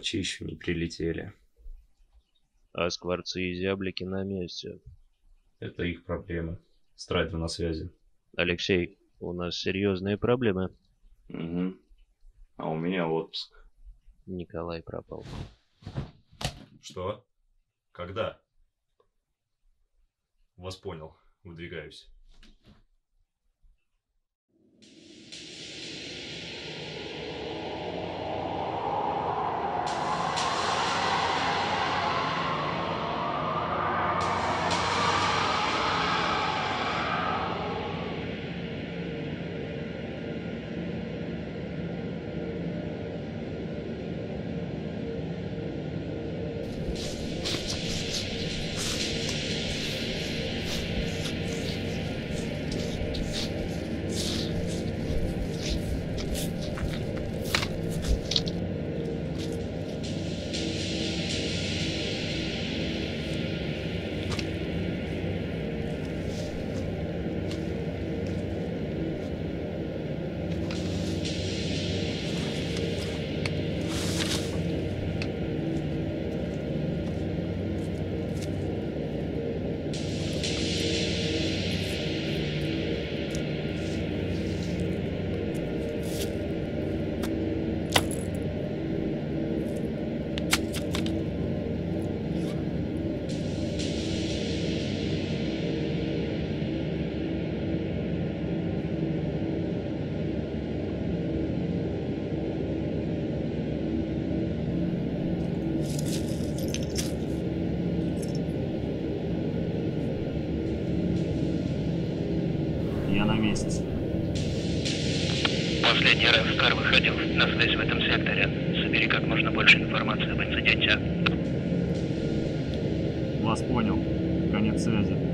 Грачи еще не прилетели. А скворцы и зяблики на месте. Это их проблемы. Страйдер на связи. Алексей, у нас серьезные проблемы. Угу. А у меня отпуск. Николай пропал. Что? Когда? Вас понял. Выдвигаюсь. На месте. Последний раз Скар выходил на связь в этом секторе. Собери как можно больше информации об инциденте. Вас понял. Конец связи.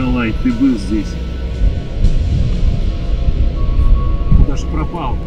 Николай, ты был здесь. Куда же пропал?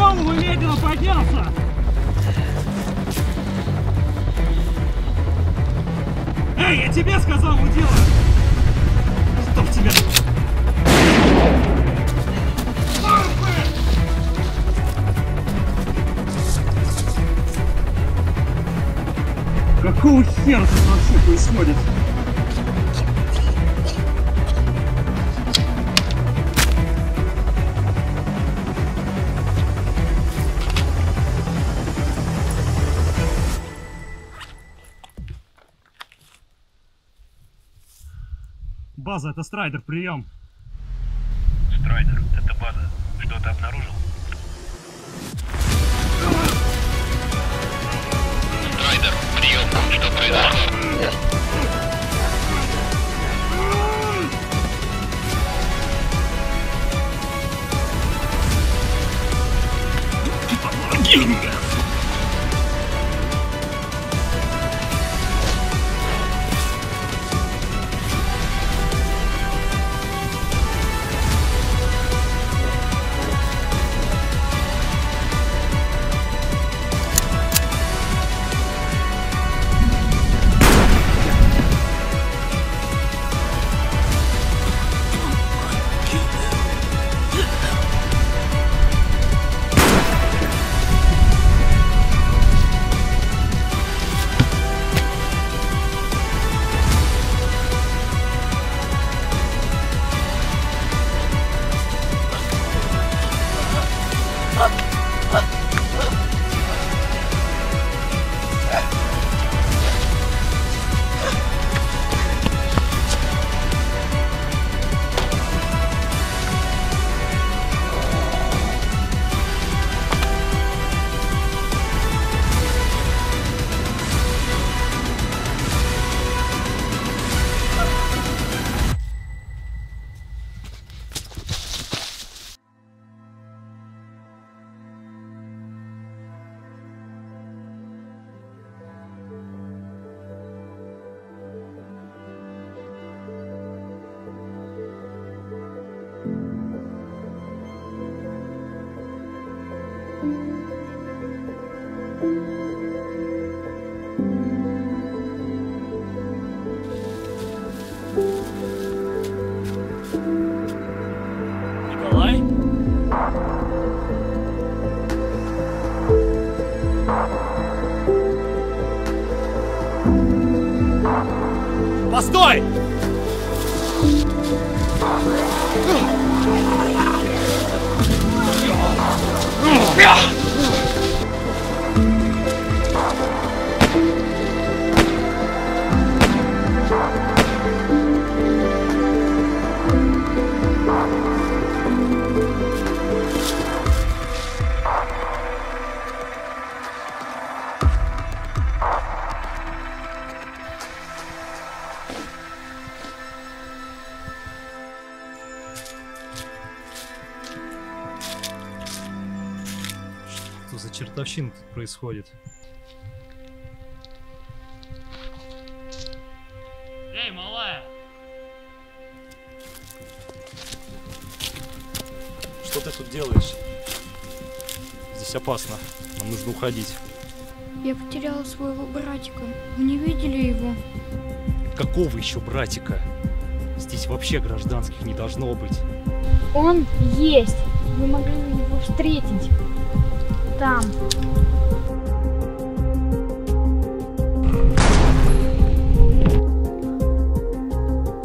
Голову медленно поднялся! Эй, я тебе сказал, удила! Чтоб тебя... Какого хера вообще происходит? база, это Страйдер, прием. Страйдер, это база. Что-то обнаружил? Страйдер, прием. Что произошло? мне! 我们是祖国的花朵阳光下尽情唱着歌 чертовщина тут происходит? Эй, малая! Что ты тут делаешь? Здесь опасно. Нам нужно уходить. Я потеряла своего братика. Вы не видели его? Какого еще братика? Здесь вообще гражданских не должно быть. Он есть. Вы могли его встретить. Там.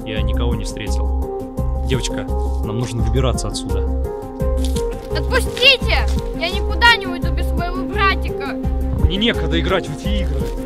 Я никого не встретил. Девочка, нам нужно выбираться отсюда. Отпустите! Я никуда не уйду без своего братика. Мне некогда играть в эти игры.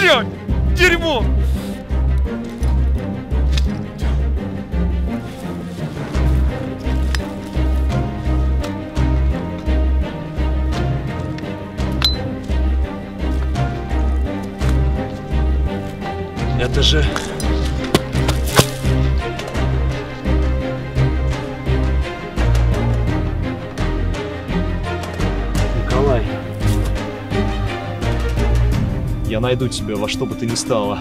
Блядь! Дерьмо! Это же... Найду тебя во что бы ты ни стало.